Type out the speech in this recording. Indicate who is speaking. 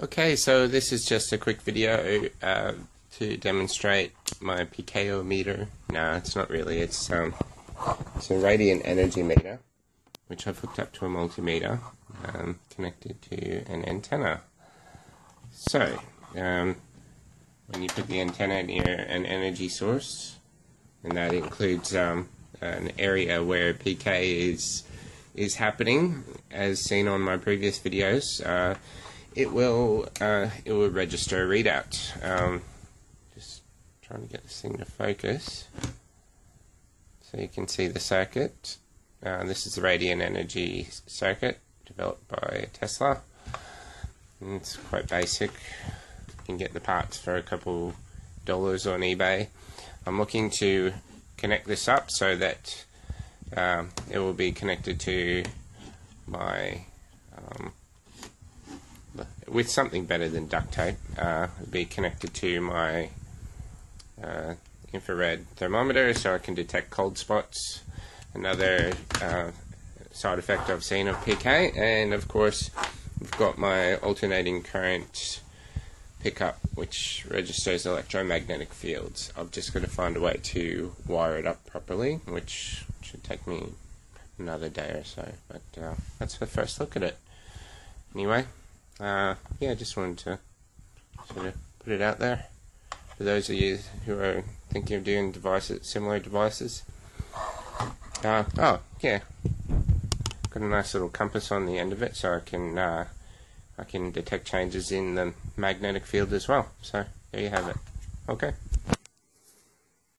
Speaker 1: Okay, so this is just a quick video uh, to demonstrate my PK Ometer. No, it's not really. It's um, it's a radiant energy meter, which I've hooked up to a multimeter um, connected to an antenna. So, um, when you put the antenna near an energy source, and that includes um, an area where PK is is happening, as seen on my previous videos. Uh, it will uh, it will register a readout. Um, just trying to get this thing to focus so you can see the circuit. Uh, this is the radiant energy circuit developed by Tesla. And it's quite basic. You can get the parts for a couple dollars on eBay. I'm looking to connect this up so that um, it will be connected to my um, with something better than duct tape, uh, be connected to my uh, infrared thermometer so I can detect cold spots. Another uh, side effect I've seen of PK, and of course, I've got my alternating current pickup which registers electromagnetic fields. I've just got to find a way to wire it up properly, which should take me another day or so. But uh, that's the first look at it. Anyway uh, yeah, I just wanted to sort of put it out there for those of you who are thinking of doing devices, similar devices. Uh, oh, yeah, got a nice little compass on the end of it, so I can uh, I can detect changes in the magnetic field as well. So there you have it. Okay.